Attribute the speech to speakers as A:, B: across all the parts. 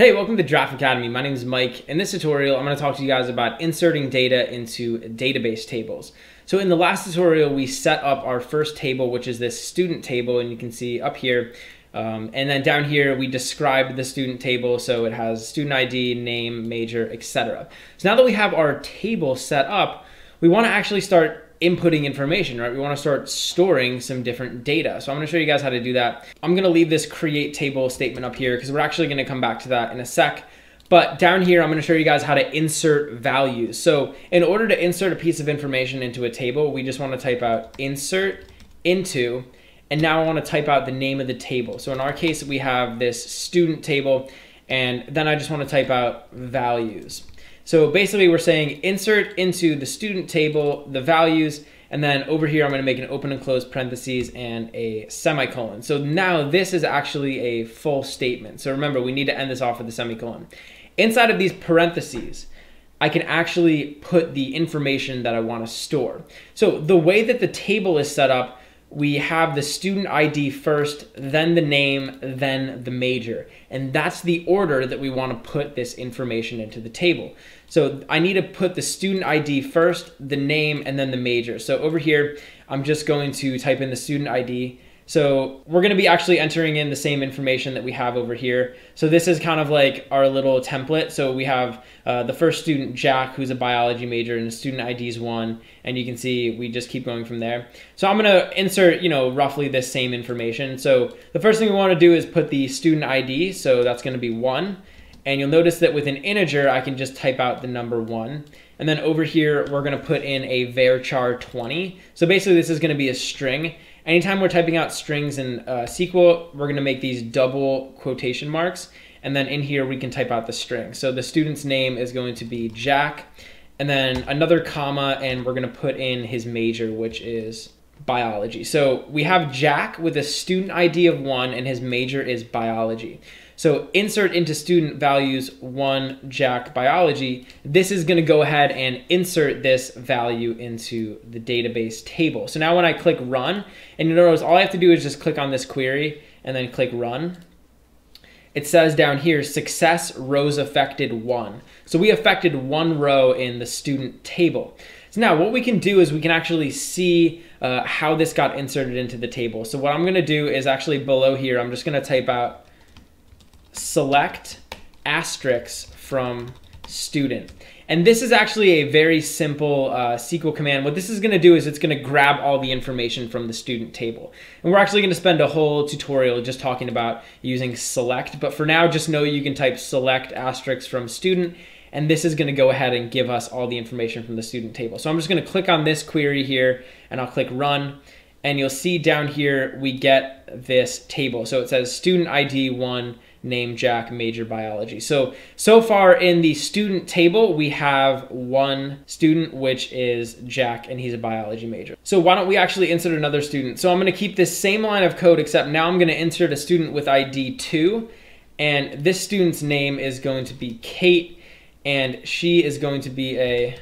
A: Hey, welcome to Giraffe Academy. My name is Mike. In this tutorial, I'm going to talk to you guys about inserting data into database tables. So in the last tutorial, we set up our first table, which is this student table, and you can see up here. Um, and then down here, we described the student table, so it has student ID, name, major, etc. So now that we have our table set up, we want to actually start inputting information, right? We want to start storing some different data. So I'm going to show you guys how to do that. I'm going to leave this create table statement up here because we're actually going to come back to that in a sec. But down here, I'm going to show you guys how to insert values. So in order to insert a piece of information into a table, we just want to type out insert into, and now I want to type out the name of the table. So in our case, we have this student table, and then I just want to type out values. So basically we're saying insert into the student table the values, and then over here I'm gonna make an open and close parentheses and a semicolon. So now this is actually a full statement. So remember, we need to end this off with a semicolon. Inside of these parentheses, I can actually put the information that I wanna store. So the way that the table is set up, we have the student ID first, then the name, then the major. And that's the order that we want to put this information into the table. So I need to put the student ID first, the name, and then the major. So over here, I'm just going to type in the student ID so we're going to be actually entering in the same information that we have over here. So this is kind of like our little template. So we have uh, the first student, Jack, who's a biology major, and student ID is one. And you can see we just keep going from there. So I'm going to insert, you know, roughly this same information. So the first thing we want to do is put the student ID. So that's going to be one. And you'll notice that with an integer, I can just type out the number one. And then over here, we're going to put in a varchar 20. So basically, this is going to be a string. Anytime we're typing out strings in uh, SQL, we're going to make these double quotation marks. And then in here, we can type out the string. So the student's name is going to be Jack. And then another comma, and we're going to put in his major, which is biology. So we have Jack with a student ID of one, and his major is biology. So insert into student values one Jack biology. This is gonna go ahead and insert this value into the database table. So now when I click run, and you notice all I have to do is just click on this query and then click run. It says down here, success rows affected one. So we affected one row in the student table. So now what we can do is we can actually see uh, how this got inserted into the table. So what I'm gonna do is actually below here, I'm just gonna type out select asterisk from student. And this is actually a very simple uh, SQL command. What this is going to do is it's going to grab all the information from the student table. And we're actually going to spend a whole tutorial just talking about using select. But for now, just know you can type select asterisk from student. And this is going to go ahead and give us all the information from the student table. So I'm just going to click on this query here and I'll click run. And you'll see down here we get this table. So it says student ID 1 name Jack major biology. So, so far in the student table, we have one student, which is Jack, and he's a biology major. So why don't we actually insert another student? So I'm gonna keep this same line of code, except now I'm gonna insert a student with ID two, and this student's name is going to be Kate, and she is going to be a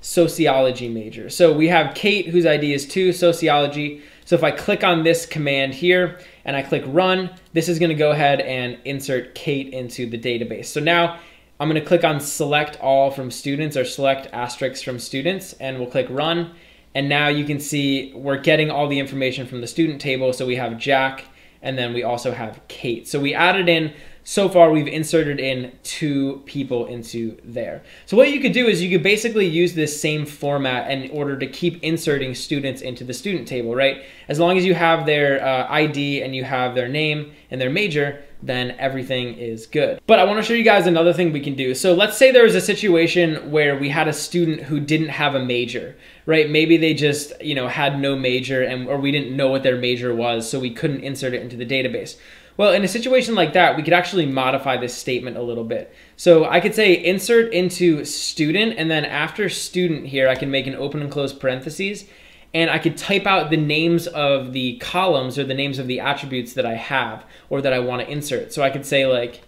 A: sociology major. So we have Kate, whose ID is two, sociology. So if I click on this command here, and I click run, this is gonna go ahead and insert Kate into the database. So now I'm gonna click on select all from students or select asterisks from students and we'll click run. And now you can see we're getting all the information from the student table. So we have Jack and then we also have Kate. So we added in so far we've inserted in two people into there. So what you could do is you could basically use this same format in order to keep inserting students into the student table, right? As long as you have their uh, ID and you have their name and their major, then everything is good. But I wanna show you guys another thing we can do. So let's say there was a situation where we had a student who didn't have a major, right? Maybe they just, you know, had no major and or we didn't know what their major was, so we couldn't insert it into the database. Well, in a situation like that, we could actually modify this statement a little bit. So I could say insert into student, and then after student here, I can make an open and close parentheses, and I could type out the names of the columns or the names of the attributes that I have or that I want to insert. So I could say like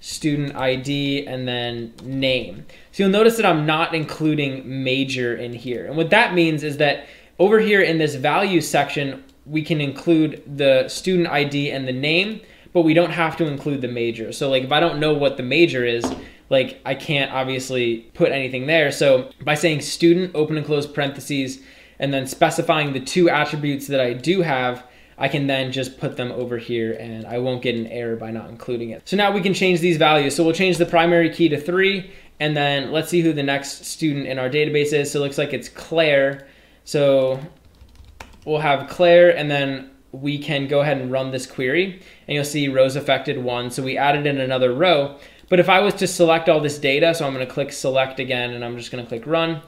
A: student ID and then name. So you'll notice that I'm not including major in here. And what that means is that over here in this value section, we can include the student ID and the name, but we don't have to include the major. So like if I don't know what the major is, like I can't obviously put anything there. So by saying student, open and close parentheses, and then specifying the two attributes that I do have, I can then just put them over here and I won't get an error by not including it. So now we can change these values. So we'll change the primary key to three and then let's see who the next student in our database is. So it looks like it's Claire. So we'll have Claire and then we can go ahead and run this query and you'll see rows affected one. So we added in another row. But if I was to select all this data, so I'm gonna click select again and I'm just gonna click run.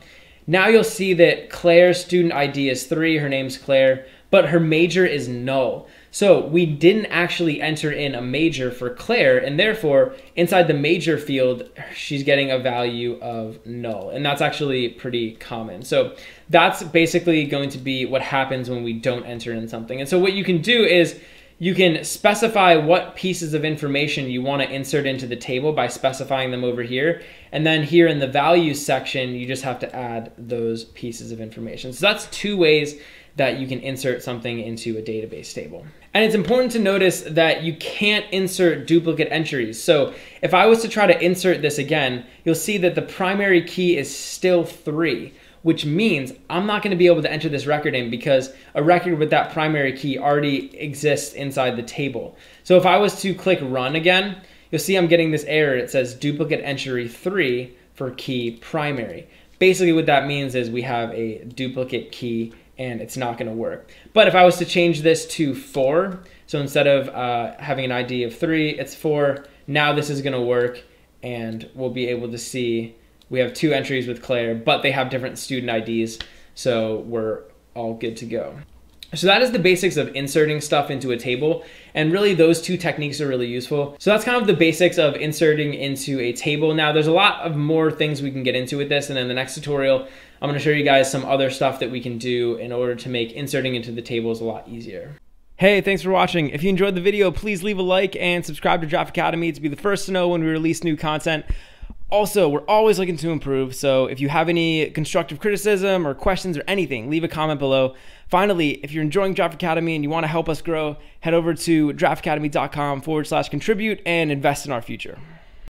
A: Now you'll see that Claire's student ID is three, her name's Claire, but her major is null. So we didn't actually enter in a major for Claire, and therefore inside the major field, she's getting a value of null. And that's actually pretty common. So that's basically going to be what happens when we don't enter in something. And so what you can do is you can specify what pieces of information you want to insert into the table by specifying them over here. And then here in the values section, you just have to add those pieces of information. So that's two ways that you can insert something into a database table. And it's important to notice that you can't insert duplicate entries. So if I was to try to insert this again, you'll see that the primary key is still three, which means I'm not gonna be able to enter this record in because a record with that primary key already exists inside the table. So if I was to click run again, you'll see I'm getting this error. It says duplicate entry three for key primary. Basically what that means is we have a duplicate key and it's not going to work. But if I was to change this to four, so instead of uh, having an ID of three, it's four. Now this is going to work, and we'll be able to see we have two entries with Claire, but they have different student IDs, so we're all good to go. So that is the basics of inserting stuff into a table. And really those two techniques are really useful. So that's kind of the basics of inserting into a table. Now there's a lot of more things we can get into with this. And in the next tutorial, I'm gonna show you guys some other stuff that we can do in order to make inserting into the tables a lot easier. Hey, thanks for watching. If you enjoyed the video, please leave a like and subscribe to Giraffe Academy to be the first to know when we release new content. Also, we're always looking to improve, so if you have any constructive criticism or questions or anything, leave a comment below. Finally, if you're enjoying Giraffe Academy and you want to help us grow, head over to giraffeacademy.com forward slash contribute and invest in our future.